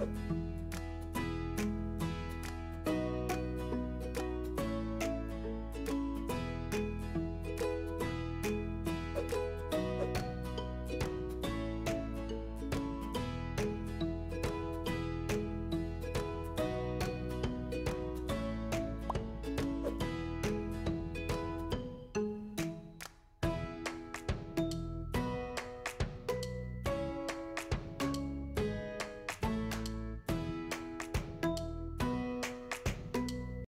you